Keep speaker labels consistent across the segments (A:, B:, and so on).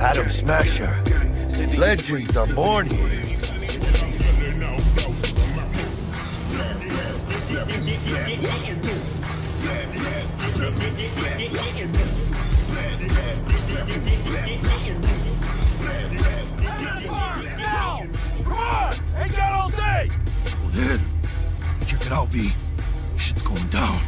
A: Adam Smasher. Legends are born here.
B: Check it out, V. Shit's going down.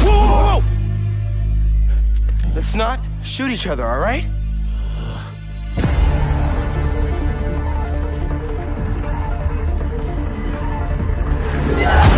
C: Whoa, whoa, whoa! Let's not shoot each other, all right? The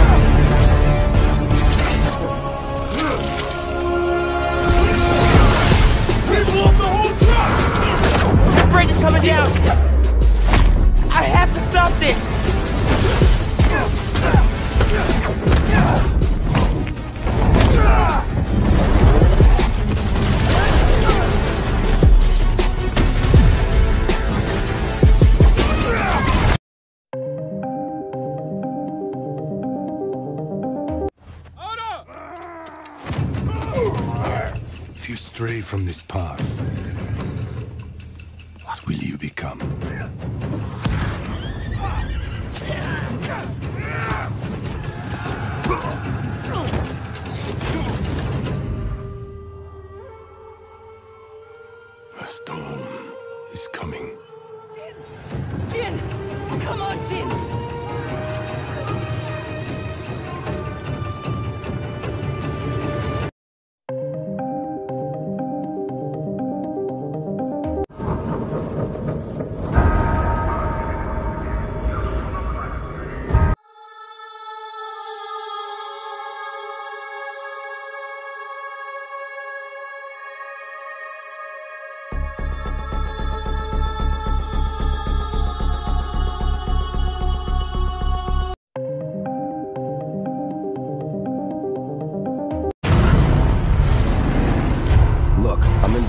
B: stray from this path, what will you become? A storm is coming.
D: Jin! Come on, Jin!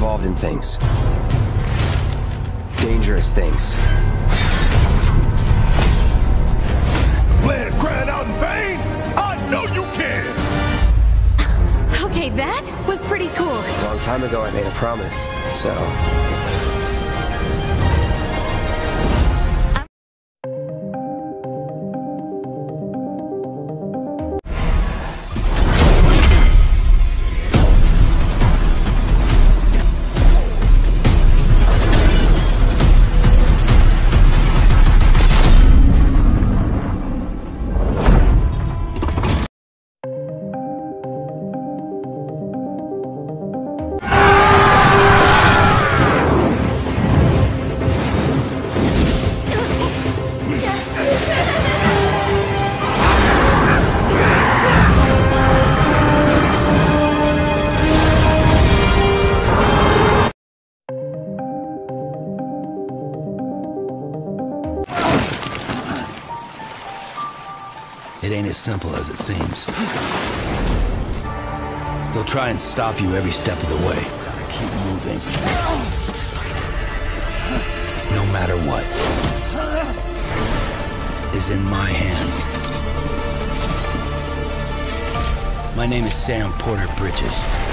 C: Involved in things. Dangerous things.
B: Plan crying out in vain? I know you can!
E: Okay, that was pretty cool.
C: A long time ago, I made a promise, so.
F: It ain't as simple as it seems. They'll try and stop you every step of the way. Gotta keep moving. No matter what is in my hands. My name is Sam Porter Bridges.